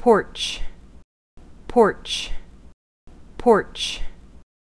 porch porch porch.